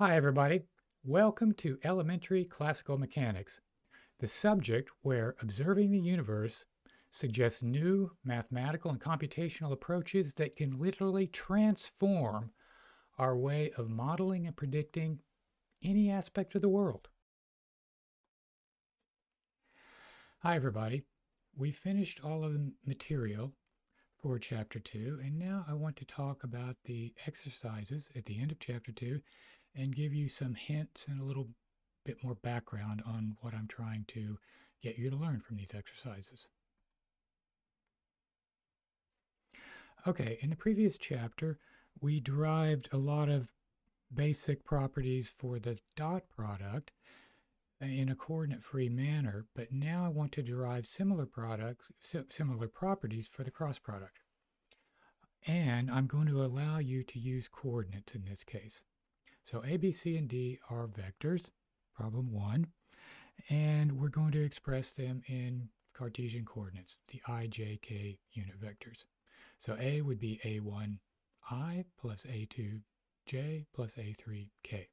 Hi, everybody. Welcome to Elementary Classical Mechanics, the subject where observing the universe suggests new mathematical and computational approaches that can literally transform our way of modeling and predicting any aspect of the world. Hi, everybody. We finished all of the material for Chapter 2, and now I want to talk about the exercises at the end of Chapter 2 and give you some hints and a little bit more background on what I'm trying to get you to learn from these exercises. Okay, in the previous chapter, we derived a lot of basic properties for the dot product in a coordinate-free manner, but now I want to derive similar products, similar properties for the cross product. And I'm going to allow you to use coordinates in this case. So A, B, C, and D are vectors, problem one, and we're going to express them in Cartesian coordinates, the i, j, k unit vectors. So A would be A1i plus A2j plus A3k.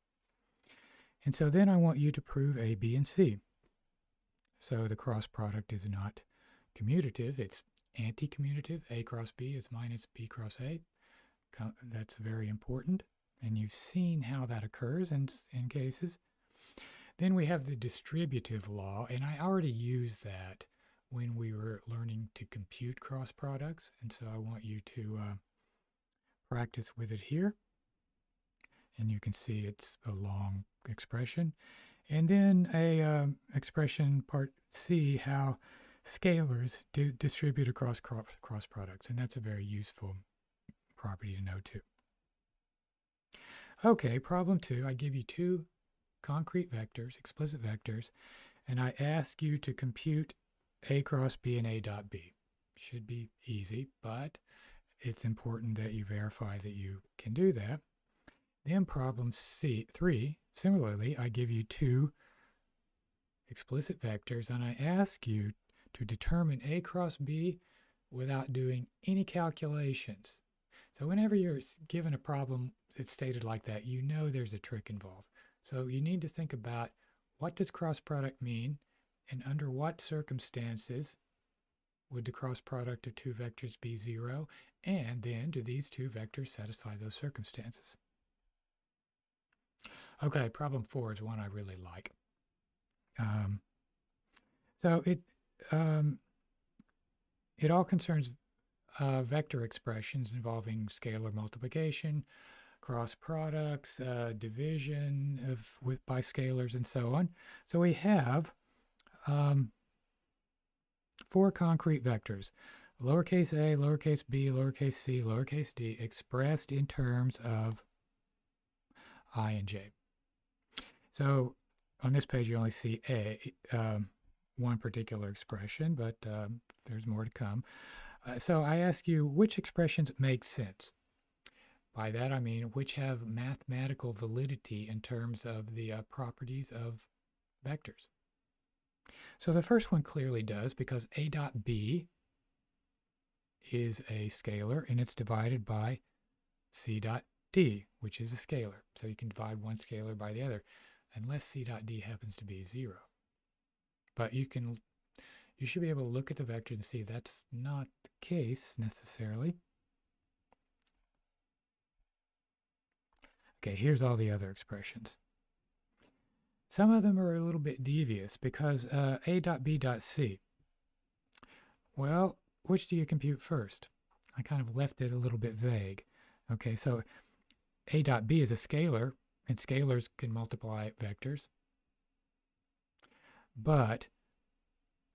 And so then I want you to prove A, B, and C. So the cross product is not commutative, it's anti-commutative. A cross B is minus B cross A. That's very important and you've seen how that occurs in, in cases. Then we have the distributive law, and I already used that when we were learning to compute cross products, and so I want you to uh, practice with it here. And you can see it's a long expression. And then a uh, expression part C, how scalars do distribute across cross, cross products, and that's a very useful property to know too. Okay, problem two, I give you two concrete vectors, explicit vectors, and I ask you to compute A cross B and A dot B. Should be easy, but it's important that you verify that you can do that. Then problem C, three, similarly, I give you two explicit vectors and I ask you to determine A cross B without doing any calculations. So whenever you're given a problem that's stated like that, you know there's a trick involved. So you need to think about what does cross product mean and under what circumstances would the cross product of two vectors be zero? And then do these two vectors satisfy those circumstances? Okay, problem four is one I really like. Um, so it um, it all concerns uh, vector expressions involving scalar multiplication, cross products, uh, division of with by scalars, and so on. So we have um, four concrete vectors, lowercase a, lowercase b, lowercase c, lowercase d, expressed in terms of i and j. So on this page, you only see a, um, one particular expression, but um, there's more to come. Uh, so I ask you, which expressions make sense? By that I mean which have mathematical validity in terms of the uh, properties of vectors. So the first one clearly does because a dot b is a scalar and it's divided by c dot d, which is a scalar. So you can divide one scalar by the other unless c dot d happens to be 0. But you can you should be able to look at the vector and see that's not the case necessarily. Okay, here's all the other expressions. Some of them are a little bit devious because uh, a dot b dot c. Well, which do you compute first? I kind of left it a little bit vague. Okay, so a dot b is a scalar, and scalars can multiply vectors. But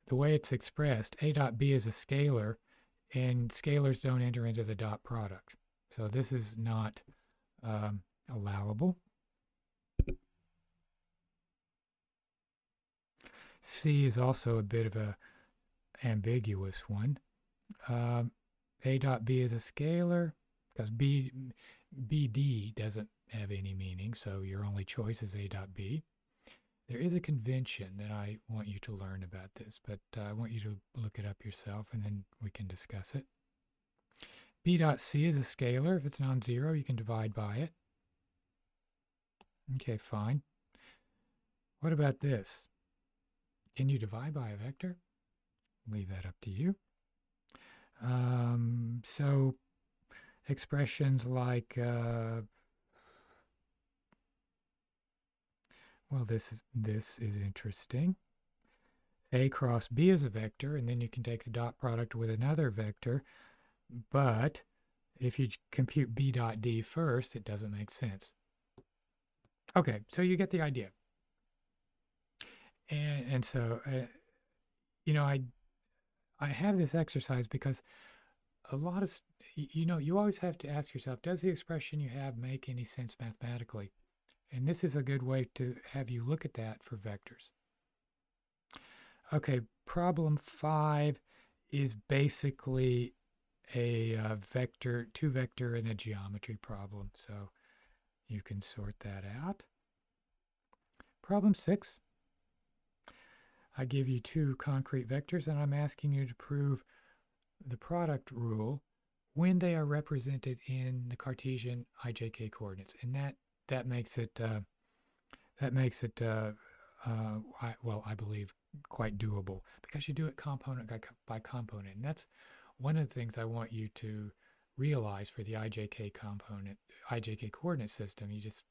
the way it's expressed, a dot b is a scalar, and scalars don't enter into the dot product. So this is not um, allowable. C is also a bit of a ambiguous one. Um, a dot b is a scalar because b bd doesn't have any meaning, so your only choice is a dot b. There is a convention that I want you to learn about this, but uh, I want you to look it up yourself and then we can discuss it. B dot C is a scalar. If it's non-zero, you can divide by it. Okay, fine. What about this? Can you divide by a vector? Leave that up to you. Um, so expressions like, uh, well, this is, this is interesting. A cross B is a vector, and then you can take the dot product with another vector. But if you compute B dot D first, it doesn't make sense. Okay, so you get the idea. And, and so, uh, you know, I, I have this exercise because a lot of, you know, you always have to ask yourself, does the expression you have make any sense mathematically? And this is a good way to have you look at that for vectors. Okay, problem five is basically a uh, vector, two vector and a geometry problem. So you can sort that out. Problem six. I give you two concrete vectors and I'm asking you to prove the product rule when they are represented in the Cartesian ijk coordinates. And that, that makes it, uh, that makes it, uh, uh, I, well, I believe quite doable because you do it component by, by component. And that's one of the things I want you to realize for the IJK component, IJK coordinate system. You just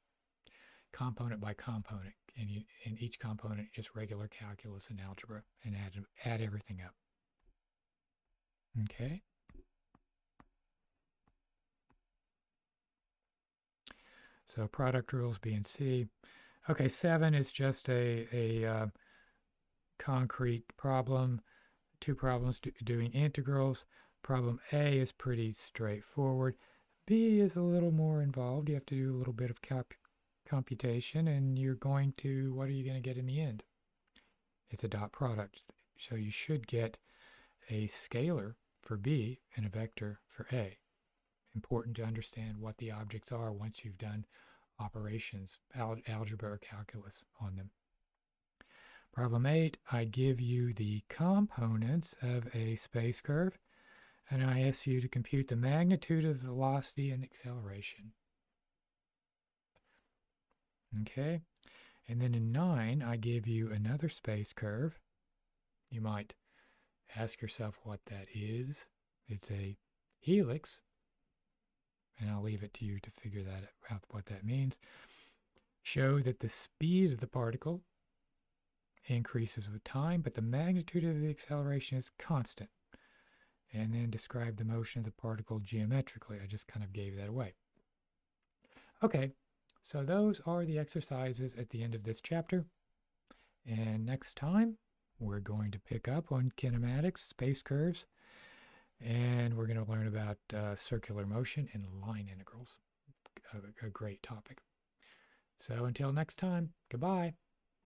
component by component, and you, in each component, just regular calculus and algebra, and add add everything up. Okay. So product rules B and C. Okay, seven is just a a uh, concrete problem, two problems do, doing integrals. Problem A is pretty straightforward. B is a little more involved. You have to do a little bit of computation, and you're going to, what are you going to get in the end? It's a dot product. So you should get a scalar for B and a vector for A. Important to understand what the objects are once you've done operations, al algebra or calculus on them. Problem 8, I give you the components of a space curve, and I ask you to compute the magnitude of velocity and acceleration. Okay, and then in 9, I give you another space curve. You might ask yourself what that is. It's a helix, and I'll leave it to you to figure that out what that means. Show that the speed of the particle increases with time, but the magnitude of the acceleration is constant. And then describe the motion of the particle geometrically. I just kind of gave that away. Okay, so those are the exercises at the end of this chapter. And next time, we're going to pick up on kinematics, space curves, and we're going to learn about uh, circular motion and line integrals. A, a great topic. So until next time, goodbye.